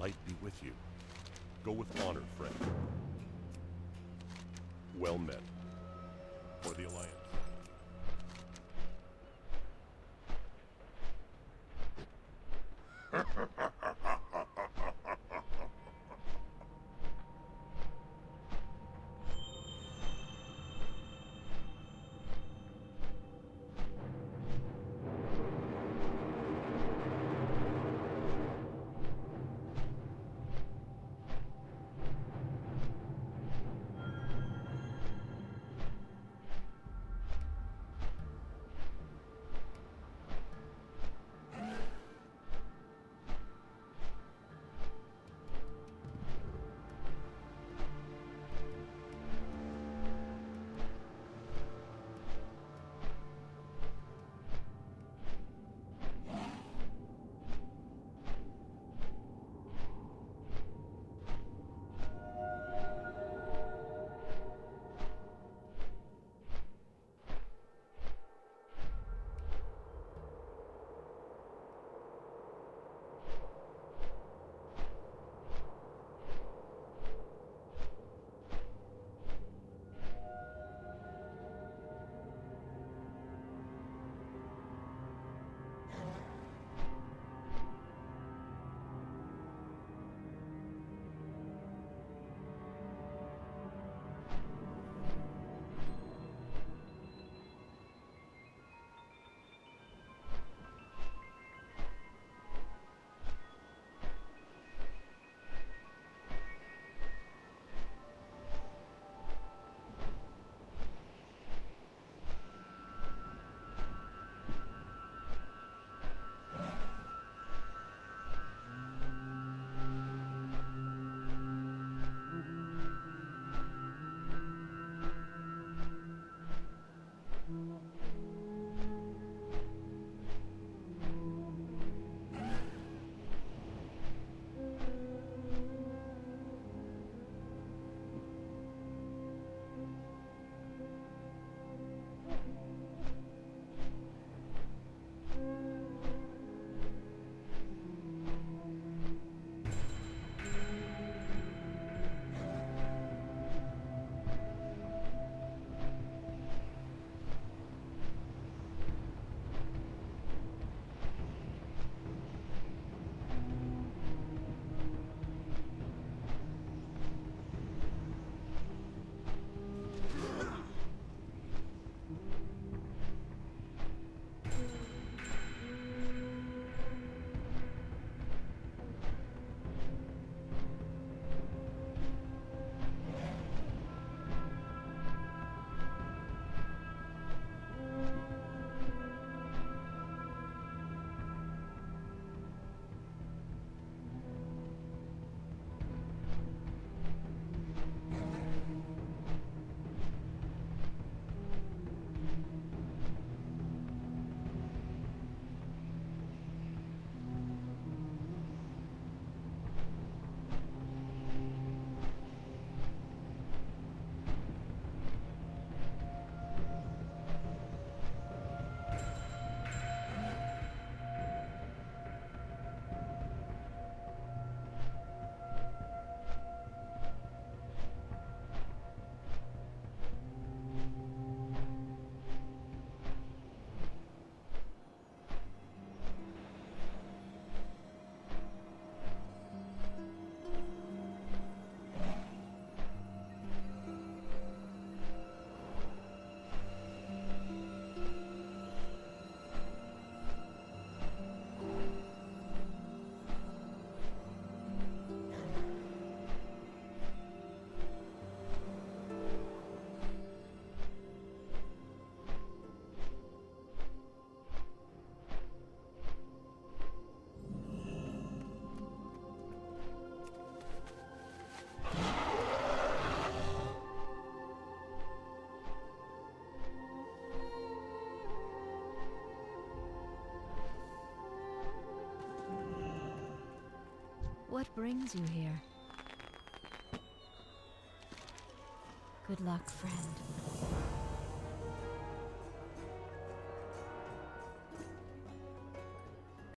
light be with you. Go with honor, friend. Well met. For the Alliance. What brings you here? Good luck, friend.